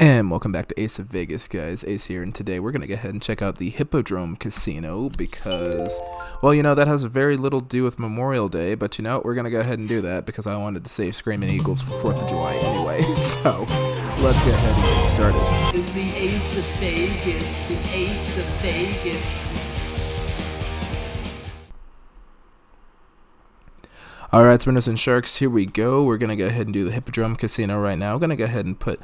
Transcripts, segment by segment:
And welcome back to Ace of Vegas, guys. Ace here, and today we're going to go ahead and check out the Hippodrome Casino because, well, you know, that has very little to do with Memorial Day, but you know, we're going to go ahead and do that because I wanted to save Screaming Eagles for 4th of July anyway. So, let's go ahead and get started. is the Ace of Vegas, the Ace of Vegas. Alright, Spinners and Sharks, here we go. We're going to go ahead and do the Hippodrome Casino right now. I'm going to go ahead and put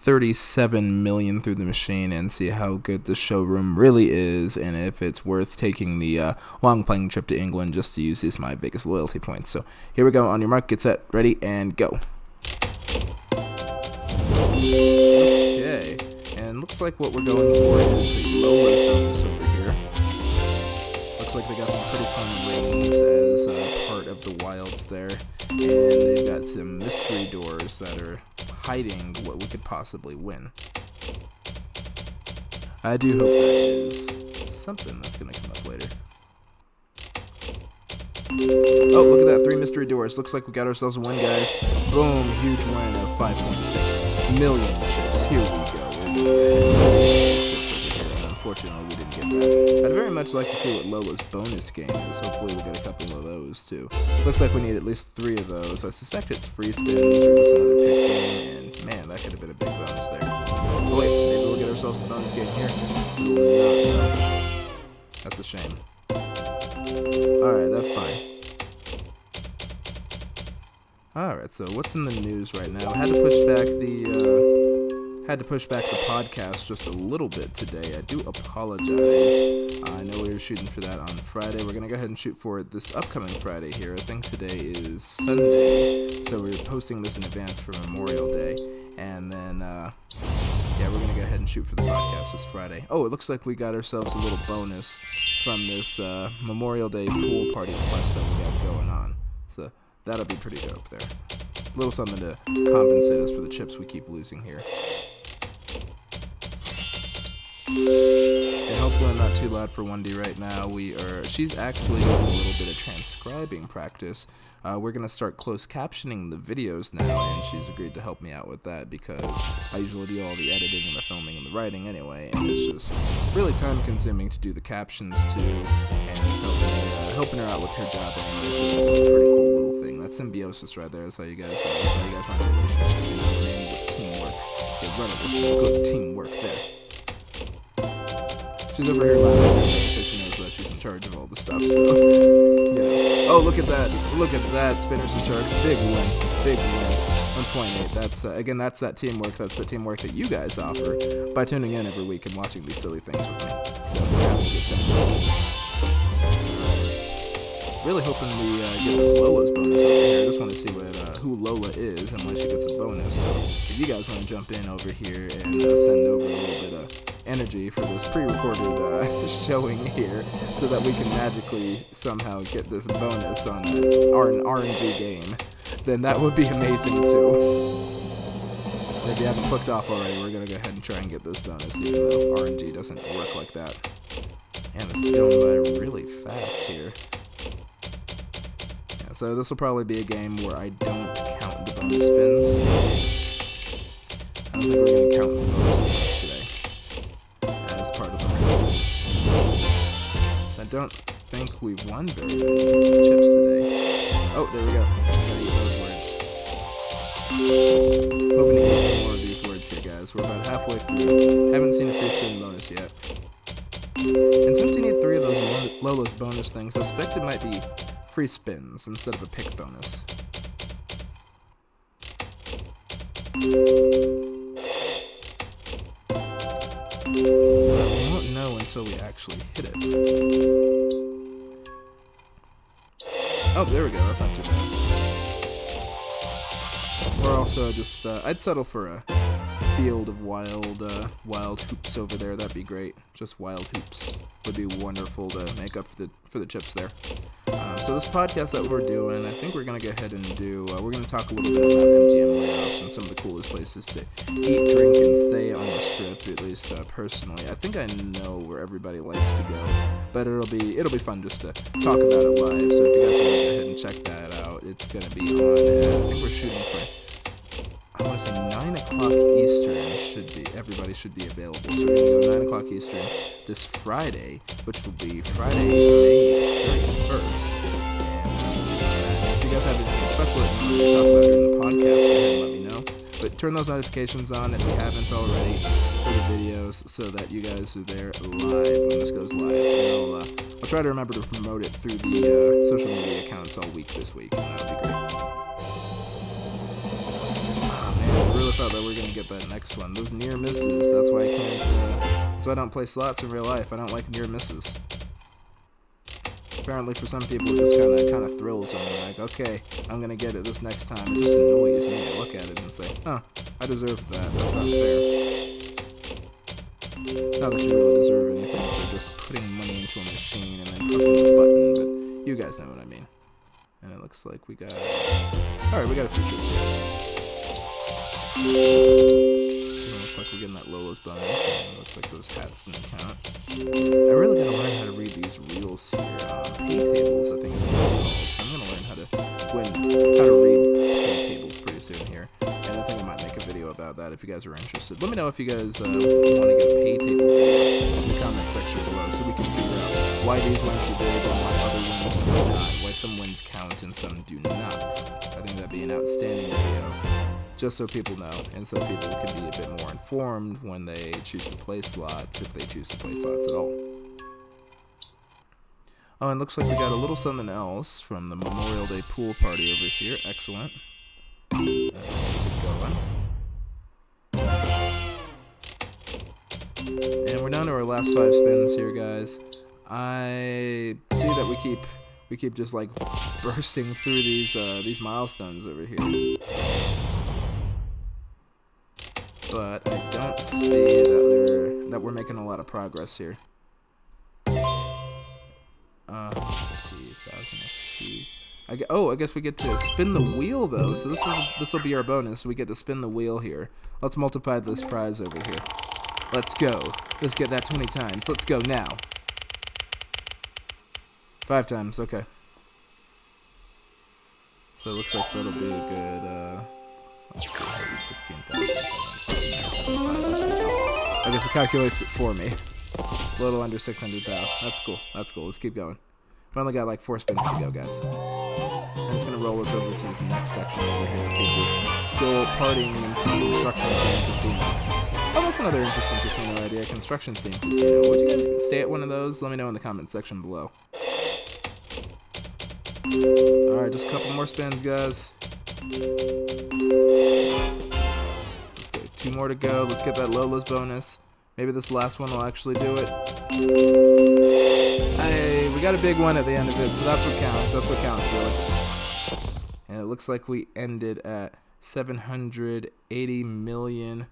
37 million through the machine and see how good the showroom really is and if it's worth taking the uh, long playing trip to England just to use these MyVegas loyalty points. So here we go. On your mark, get set, ready, and go. Okay, and looks like what we're going for is the over here. Looks like they got some pretty fun rings as uh, part of the wilds there. And they've got some mystery doors that are hiding what we could possibly win. I do hope that is something that's going to come up later. Oh, look at that. Three mystery doors. Looks like we got ourselves a win, guys. Boom. Huge win of 5.6 million chips. Here we go. Unfortunately, we didn't get that. I'd very much like to see what Lola's bonus game is. Hopefully, we'll get a couple of those, too. Looks like we need at least three of those. I suspect it's free spins or pick and man, that could have been a big bonus there. Oh, wait, maybe we'll get ourselves a bonus game here. That's a shame. Alright, that's fine. Alright, so what's in the news right now? I had to push back the, uh, had to push back the podcast just a little bit today. I do apologize. I know we were shooting for that on Friday. We're gonna go ahead and shoot for it this upcoming Friday here. I think today is Sunday, so we're posting this in advance for Memorial Day. And then, uh, yeah, we're gonna go ahead and shoot for the podcast this Friday. Oh, it looks like we got ourselves a little bonus from this uh, Memorial Day pool party quest that we got going on. So that'll be pretty dope there. A little something to compensate us for the chips we keep losing here. And hopefully I'm not too loud for 1D right now. We are. She's actually doing a little bit of transcribing practice. Uh, we're gonna start close captioning the videos now, and she's agreed to help me out with that because I usually do all the editing and the filming and the writing anyway, and it's just really time consuming to do the captions too, and her, uh, helping her out with her job. So it's a pretty cool little thing. That's symbiosis right there. That's how you guys. That's how you guys run a relationship. Teamwork. Good teamwork there. She's over here laughing because she knows that she's in charge of all the stuff. So, know. Oh, look at that! Look at that, Spinners and Sharks. Big win, big win. 1.8. That's uh, again, that's that teamwork. That's the teamwork that you guys offer by tuning in every week and watching these silly things with me. So. Really hoping we uh, get this Lola's bonus over here. I just want to see what uh, who Lola is and when she gets a bonus. So if you guys want to jump in over here and uh, send over a little bit of energy for this pre-recorded uh, showing here, so that we can magically somehow get this bonus on an RNG game, then that would be amazing too. If you haven't clicked off already, we're gonna go ahead and try and get this bonus, even though RNG doesn't work like that. And this is going by really fast here. Yeah, so this will probably be a game where I don't count the bonus spins. I don't think we're gonna count the bonus spins don't think we've won very many chips today. Oh, there we go. Gotta. Hoping to get some more of these words here, guys. We're about halfway through. Haven't seen a free spin bonus yet. And since you need three of those Lo- Lola's bonus things, I suspect it might be free spins instead of a pick bonus. But we won't know until we actually hit it. Oh, there we go. That's not too bad. Or also just, uh, I'd settle for a field of wild, uh, wild hoops over there. That'd be great. Just wild hoops would be wonderful to make up for the for the chips there. Um, so this podcast that we're doing, I think we're gonna go ahead and do. Uh, we're gonna talk a little bit about MGM layoffs and some of the coolest places to eat, drink, and stay on the strip. At least uh, personally, I think I know where everybody likes to go, but it'll be it'll be fun just to talk about it live. So if you guys want to go ahead and check that out, it's gonna be on. And I think we're shooting for. I say 9 o'clock Eastern should be everybody should be available. So we're gonna go 9 o'clock Eastern this Friday, which will be Friday, May 31st. And if you guys have anything special that you want to talk about during the podcast, let me know. But turn those notifications on if you haven't already for the videos so that you guys are there live when this goes live. I'll, uh, I'll try to remember to promote it through the uh, social media accounts all week this week. That would be great. That we were gonna get that next one. Those near misses. That's why I can't. Uh, that's why I don't play slots in real life. I don't like near misses. Apparently, for some people, it just kind of kind of thrills them. Like, okay, I'm gonna get it this next time. It just annoys me to look at it and say, "Oh, I deserved that. That's not fair." Not that you really deserve anything for just putting money into a machine and then pressing a button, but you guys know what I mean. And it looks like we got. All right, we got a feature. Looks like we're getting that Lola's bonus. Looks like those hats didn't count. I really gotta learn how to read these reels here. Uh, pay tables, I think is what I'm gonna learn how to when how to read pay tables pretty soon here. And I think I might make a video about that if you guys are interested. Let me know if you guys uh, want to get a pay table in the comment section below so we can figure out why these wins are big and why other wins are not. Why some wins count and some do not. I think that'd be an outstanding video just so people know, and so people can be a bit more informed when they choose to play slots, if they choose to play slots at all. Oh, and looks like we got a little something else from the Memorial Day pool party over here. Excellent. Let's keep it going. And we're down to our last five spins here, guys. I see that we keep we keep just like bursting through these uh, these milestones over here but I don't see that they're that we're making a lot of progress here. Uh, 50,000 XP. I oh, I guess we get to spin the wheel though. So this is this will be our bonus. We get to spin the wheel here. Let's multiply this prize over here. Let's go. Let's get that 20 times. Let's go now. Five times. Okay. So it looks like that'll be a good. Uh, let's see, 116,000. I guess it calculates it for me. A little under 600,000. That's cool. That's cool. Let's keep going. We only got like four spins to go, guys. I'm just gonna roll us over to this next section over here. Still partying in some construction themed casino. Oh, that's another interesting casino idea. Construction theme casino. Would you guys stay at one of those? Let me know in the comment section below. Alright, just a couple more spins, guys. Two more to go. Let's get that Lola's bonus. Maybe this last one will actually do it. Hey, we got a big one at the end of it, so that's what counts. That's what counts, really. And it looks like we ended at 780 million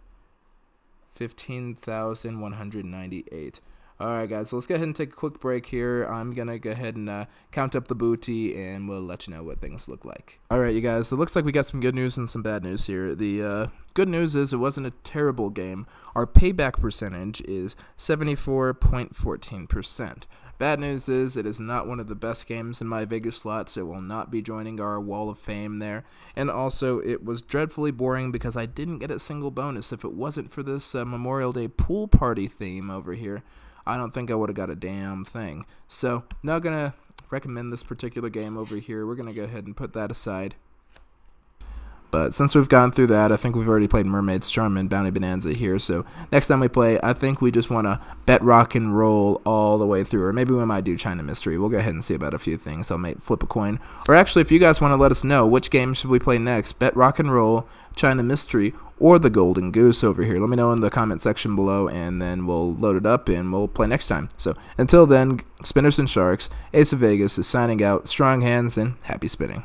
15,198. Alright guys, so let's go ahead and take a quick break here. I'm gonna go ahead and uh, count up the booty and we'll let you know what things look like. Alright you guys, so it looks like we got some good news and some bad news here. The uh, good news is it wasn't a terrible game. Our payback percentage is 74.14%. Bad news is it is not one of the best games in MyVegas slots. It will not be joining our wall of fame there. And also, it was dreadfully boring because I didn't get a single bonus. If it wasn't for this uh, Memorial Day pool party theme over here, I don't think I would have got a damn thing. So, not gonna recommend this particular game over here. We're gonna go ahead and put that aside. But since we've gone through that, I think we've already played Mermaid's Charm and Bounty Bonanza here. So next time we play, I think we just want to bet rock and roll all the way through. Or maybe we might do China Mystery. We'll go ahead and see about a few things. I might flip a coin. Or actually, if you guys want to let us know which game should we play next, bet rock and roll, China Mystery, or the Golden Goose over here. Let me know in the comment section below, and then we'll load it up and we'll play next time. So until then, Spinners and Sharks, Ace of Vegas is signing out. Strong hands and happy spinning.